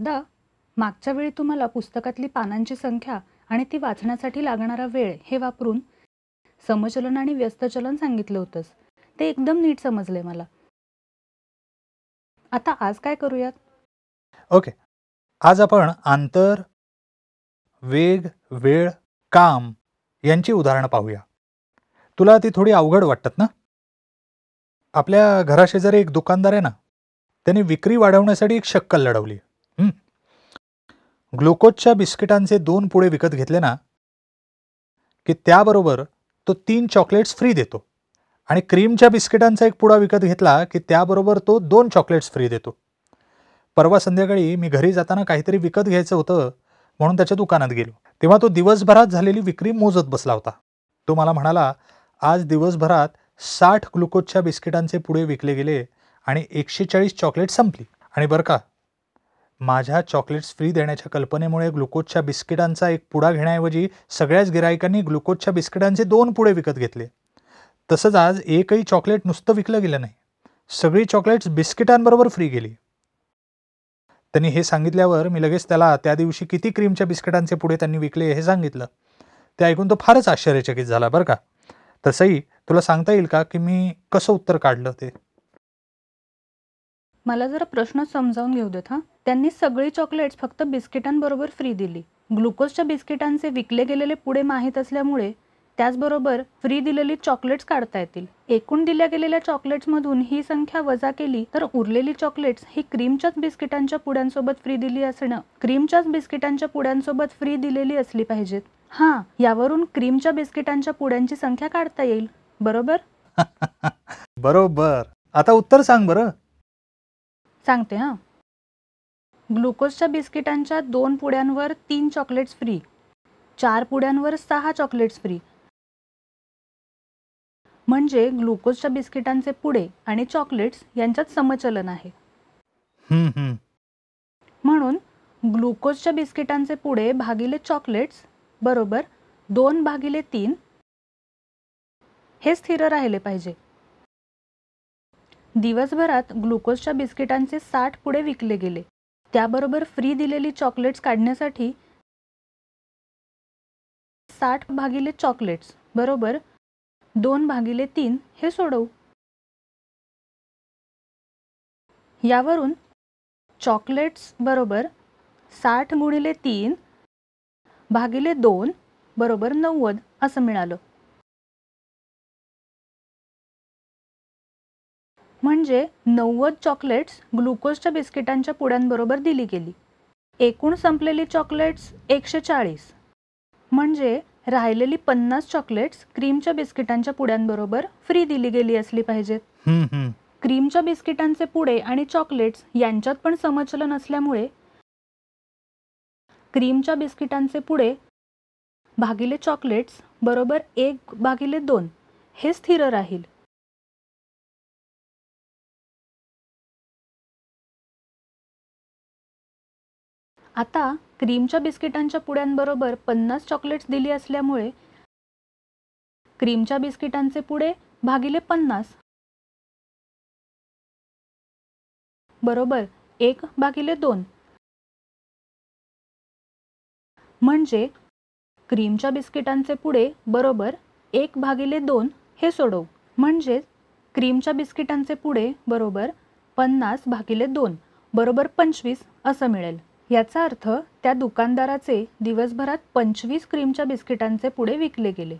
दादा मागच्या वेळी तुम्हाला पुस्तकातली पानांची संख्या आणि ती वाचण्यासाठी लागणारा वेळ हे वापरून समचलन आणि व्यस्तचलन सांगितलं होतंस. ते एकदम नीट समजले मला. आता आज काय करूयात? ओके. आज आपण आंतर वेग वेळ काम यांची उदाहरणं पाहूया. तुला ती थोडी अवघड वाटतात ना? आपल्या घराशेजारी एक दुकानदार आहे ना? त्याने विक्री वाढवण्यासाठी एक शक्कल लढवली ग्लुकोजच्या बिस्किटांचे दोन पुडे विकत घेतले ना की त्याबरोबर तो तीन चॉकलेट्स फ्री देतो. आणि क्रीमच्या बिस्किटांचा एक पुडा विकत घेतला की त्याबरोबर तो दोन चॉकलेट्स फ्री देतो. परवा संध्याकाळी मी घरी जाताना काहीतरी विकत घ्यायचं होतं म्हणून त्याच्या दुकानात गेलो. तेव्हा तो दिवसभरात झालेली विक्री मोजत बसला होता. तो मला म्हणाला आज दिवसभरात साठ ग्लुकोजच्या बिस्किटांचे पुढे विकले गेले आणि एकशे चाळीस चॉकलेट संपली. आणि बरं का माझ्या चॉकलेट्स फ्री देण्याच्या कल्पनेमुळे ग्लुकोजच्या बिस्किटांचा एक पुडा घेण्याऐवजी सगळ्याच गिरायकांनी ग्लुकोजच्या बिस्किटांचे दोन पुडे विकत घेतले. तसंच आज एकही चॉकलेट नुसतं विकलं गेलं नाही. सगळी चॉकलेट्स बिस्किटांबरोबर फ्री गेली. त्यांनी हे सांगितल्यावर मी लगेच त्याला त्या दिवशी किती क्रीमच्या बिस्किटांचे पुढे त्यांनी विकले हे सांगितलं. ते ऐकून तो फारच आश्चर्यचकित झाला बरं का. तसंही तुला सांगता येईल का की मी कसं उत्तर काढलं ते? मला जरा प्रश्न समजावून घेऊ देत हां. त्यांनी सगळी चॉकलेट्स फक्त बिस्किटांबरोबर फ्री दिली. ग्लुकोजच्या बिस्किटांचे विकले गेलेले पुढे माहीत असल्यामुळे त्याचबरोबर फ्री दिलेली चॉकलेट्स काढता येतील. एकूण दिल्या गेलेल्या चॉकलेट्समधून ही संख्या वजा केली तर उरलेली चॉकलेट्स ही क्रीमच्याच बिस्किटांच्या पुड्यांसोबत फ्री दिली असणं क्रीमच्याच बिस्किटांच्या पुड्यांसोबत फ्री दिलेली असली पाहिजेत. हां यावरून क्रीमच्या बिस्किटांच्या पुड्यांची संख्या काढता येईल. बरोबर? बरोबर. आता उत्तर सांग बरं. सांगते हां. ग्लुकोजच्या बिस्किटांच्या दोन पुड्यांवर तीन चॉकलेट्स फ्री. चार पुड्यांवर सहा चॉकलेट्स फ्री. म्हणजे ग्लुकोजच्या बिस्किटांचे पुडे आणि चॉकलेट्स यांच्यात समचलन आहे. म्हणून ग्लुकोजच्या बिस्किटांचे पुडे भागिले चॉकलेट्स बरोबर दोन भागिले तीन हे स्थिर राहिले पाहिजे. दिवसभरात ग्लुकोजच्या बिस्किटांचे साठ पुढे विकले गेले. त्याबरोबर फ्री दिलेली चॉकलेट्स काढण्यासाठी साठ भागिले चॉकलेट्स बरोबर? दोन भागिले तीन हे सोडवू. यावरून चॉकलेट्स बरोबर? साठ गुणिले तीन भागिले दोन बरोबर नव्वद असं मिळालं. म्हणजे नव्वद चॉकलेट्स ग्लुकोजच्या बिस्किटांच्या पुड्यांबरोबर दिली गेली. एकूण संपलेली चॉकलेट्स एकशे चाळीस म्हणजे राहिलेली पन्नास चॉकलेट्स क्रीमच्या बिस्किटांच्या पुड्यांबरोबर फ्री दिली गेली असली पाहिजेत. क्रीमच्या बिस्किटांचे पुडे आणि चॉकलेट्स यांच्यात पण समचलन असल्यामुळे क्रीमच्या बिस्किटांचे पुडे भागिले चॉकलेट्स बरोबर एक भागिले दोन हे स्थिर राहील. आता क्रीमच्या बिस्किटांच्या पुड्यांबरोबर पन्नास चॉकलेट्स दिली असल्यामुळे क्रीमच्या बिस्किटांचे पुडे भागिले पन्नास. बरोबर एक भागिले दोन. म्हणजे क्रीमच्या बिस्किटांचे पुडे बरोबर एक भागिले दोन हे सोडवू. म्हणजेच क्रीमच्या बिस्किटांचे पुडे बरोबर पन्नास भागिले दोन बरोबर पंचवीस असं मिळेल. याचा अर्थ त्या दुकानदाराचे दिवसभरात पंचवीस क्रीमच्या बिस्किटांचे पुडे विकले गेले.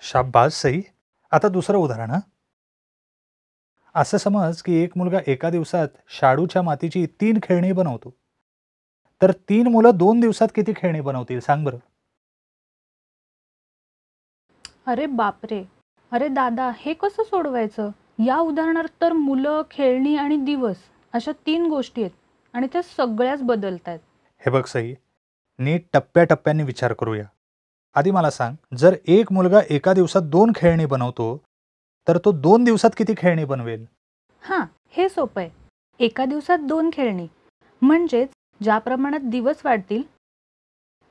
शाबास सई आता दुसरं उदाहरण हं. असं समज की एक मुलगा एका दिवसात शाडूच्या मातीची तीन खेळणी बनवतो. तर तीन मुलं दोन दिवसात किती खेळणी बनवतील सांग बरं. अरे बापरे. अरे दादा हे कसं सोडवायचं? या उदाहरणात तर मुलं खेळणी आणि दिवस अशा तीन गोष्टी आहेत. आणि त्या सगळ्याच बदलत आहेत हे बघ सई नीट टप्प्याटप्प्याने विचार करूया. आधी मला सांग जर एक मुलगा एका दिवसात दोन खेळणी बनवतो तर तो दोन दिवसात किती खेळणी बनवेल? हां हे सोपं आहे. एका दिवसात दोन खेळणी. म्हणजेच ज्या प्रमाणात दिवस वाढतील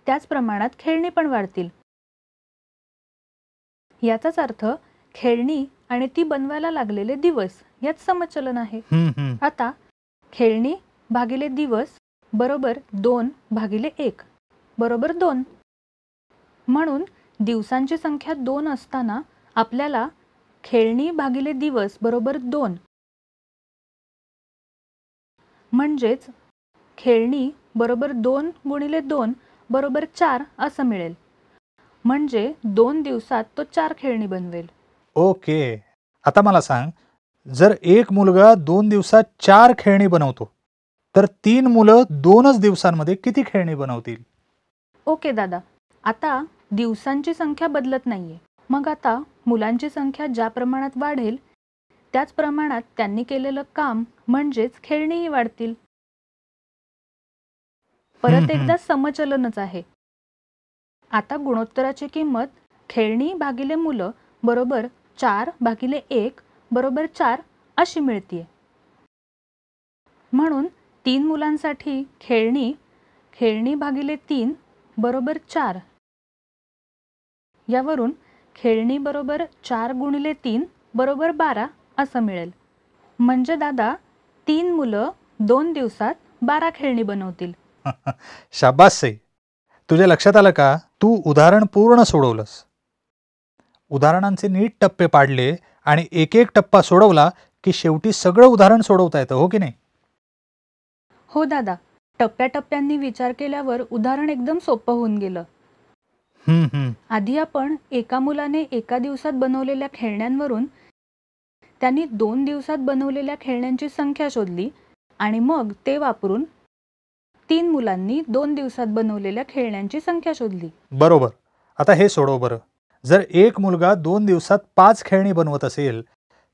त्याच प्रमाणात खेळणी पण वाढतील. याचाच अर्थ खेळणी आणि ती बनवायला लागलेले दिवस यात समचलन आहे. आता खेळणी भागिले दिवस बरोबर दोन भागिले एक. बरोबर दोन. म्हणून दिवसांची संख्या दोन असताना आपल्याला खेळणी भागिले दिवस बरोबर दोन. म्हणजेच खेळणी बरोबर दोन गुणिले दोन बरोबर चार असं मिळेल. म्हणजे दोन दिवसात तो चार खेळणी बनवेल. ओके. आता मला सांग जर एक मुलगा दोन दिवसात चार खेळणी बनवतो तर तीन मुलं दोनच दिवसांमध्ये किती खेळणी बनवतील? ओके दादा. आता दिवसांची संख्या बदलत नाहीये. मग आता मुलांची संख्या ज्या प्रमाणात वाढेल त्याच प्रमाणात त्यांनी केलेलं काम म्हणजेच खेळणीही वाढतील. परत. एकदा समचलनच आहे. आता गुणोत्तराची किंमत खेळणी भागिले मुलं बरोबर चार भागिले एक बरोबर चार अशी मिळतीये. म्हणून तीन मुलांसाठी खेळणी खेळणी भागिले तीन बरोबर चार. यावरून खेळणी बरोबर चार गुणिले तीन बरोबर बारा असं मिळेल. म्हणजे दादा तीन मुलं दोन दिवसात बारा खेळणी बनवतील. शाबासे तुझ्या लक्षात आलं का? तू उदाहरण पूर्ण सोडवलंस. उदाहरणांचे नीट टप्पे पाडले आणि एक एक टप्पा सोडवला की शेवटी सगळं उदाहरण सोडवता येतं हो की नाही? हो दादा. टप्प्याटप्प्यांनी विचार केल्यावर उदाहरण एकदम सोपं होऊन गेलं. हम्म, हम्म. आधी आपण एका मुलाने एका दिवसात बनवलेल्या खेळण्यांवरून त्यांनी दोन दिवसात बनवलेल्या खेळण्यांची संख्या शोधली आणि मग ते वापरून तीन मुलांनी दोन दिवसात बनवलेल्या खेळण्यांची संख्या शोधली. बरोबर. आता हे सोडव बरं. जर एक मुलगा दोन दिवसात पाच खेळणी बनवत असेल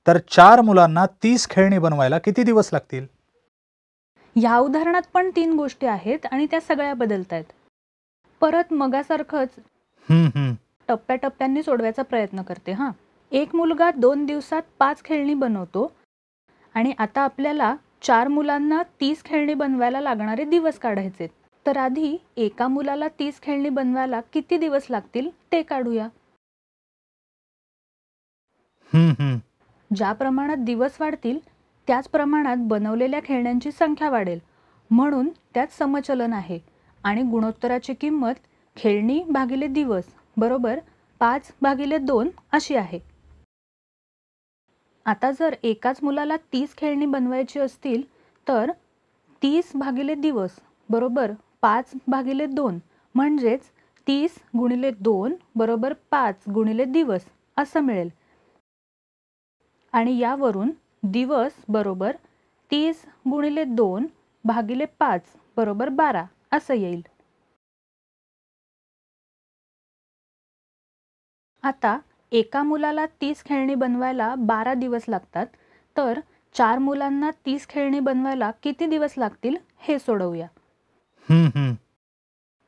तर चार मुलांना तीस खेळणी बनवायला किती दिवस लागतील? ह्या उदाहरणात पण तीन गोष्टी आहेत आणि त्या सगळ्या बदलत आहेत परत मगासारखंच. टप्प्याटप्प्यांनी सोडवायचा प्रयत्न करते हां एक मुलगा दोन दिवसात पाच खेळणी बनवतो आणि आता आपल्याला चार मुलांना तीस खेळणी बनवायला लागणारे दिवस काढायचे तर आधी एका मुलाला तीस खेळणी बनवायला किती दिवस लागतील ते काढूया. ज्या प्रमाणात दिवस वाढतील त्याच प्रमाणात बनवलेल्या खेळण्यांची संख्या वाढेल. म्हणून त्यात समचलन आहे. आणि गुणोत्तराची किंमत खेळणी भागिले दिवस बरोबर पाच भागिले दोन अशी आहे. आता जर एकाच मुलाला तीस खेळणी बनवायची असतील तर तीस भागिले दिवस बरोबर पाच भागिले दोन म्हणजेच तीस गुणिले दोन बरोबर पाच गुणिले दिवस असं मिळेल. आणि यावरून दिवस बरोबर तीस गुणिले दोन भागिले पाच बरोबर बारा असं येईल. आता एका मुलाला तीस खेळणी बनवायला बारा दिवस लागतात तर चार मुलांना तीस खेळणी बनवायला किती दिवस लागतील हे सोडवूया.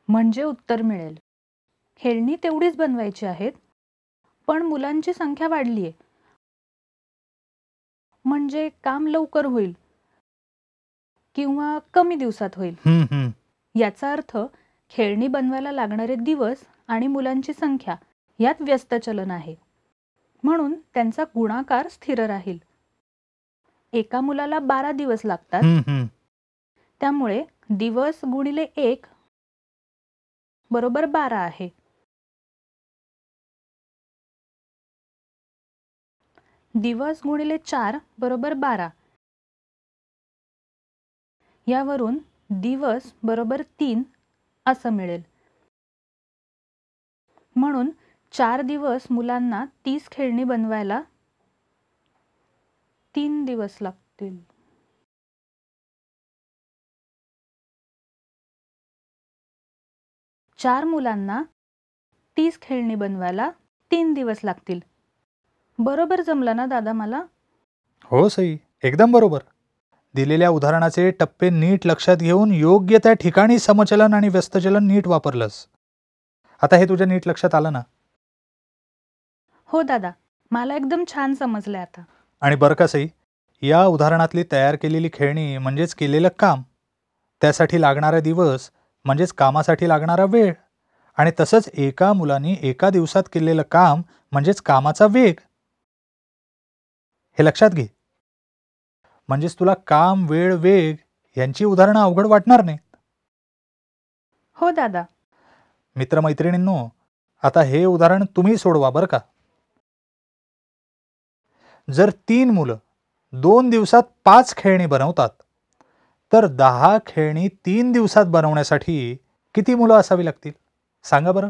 म्हणजे उत्तर मिळेल. खेळणी तेवढीच बनवायची आहेत पण मुलांची संख्या वाढली आहे म्हणजे काम लवकर होईल किंवा कमी दिवसात होईल. याचा अर्थ खेळणी बनवायला लागणारे दिवस आणि मुलांची संख्या यात व्यस्त चलन आहे. म्हणून त्यांचा गुणाकार स्थिर राहील. एका मुलाला बारा दिवस लागतात. त्यामुळे दिवस गुणिले एक बरोबर बारा आहे. दिवस गुणिले चार बरोबर बारा. यावरून दिवस बरोबर तीन असं मिळेल. म्हणून चार दिवस मुलांना तीस खेळणी बनवायला तीन दिवस लागतील. चार मुलांना तीस खेळणी बनवायला तीन दिवस लागतील. बरोबर जमलं ना दादा मला? हो सई एकदम बरोबर. दिलेल्या उदाहरणाचे टप्पे नीट लक्षात घेऊन योग्य त्या ठिकाणी समचलन आणि व्यस्तचलन नीट वापरलंस. आता हे तुझ्या नीट लक्षात आलं ना? हो दादा मला एकदम छान समजलंय आता. आणि बरं का सई या उदाहरणातली तयार केलेली खेळणी म्हणजेच केलेलं काम त्यासाठी लागणारा दिवस म्हणजेच कामासाठी लागणारा वेळ आणि तसंच एका मुलाने एका दिवसात केलेलं काम म्हणजेच कामाचा वेग हे लक्षात घे. म्हणजेच तुला काम वेळ वेग यांची उदाहरणं अवघड वाटणार नाहीत. हो दादा. मित्रमैत्रिणींनो आता हे उदाहरण तुम्ही सोडवा बरं का. जर तीन मुलं दोन दिवसात पाच खेळणी बनवतात तर दहा खेळणी तीन दिवसात बनवण्यासाठी किती मुलं असावी लागतील? सांगा बरं.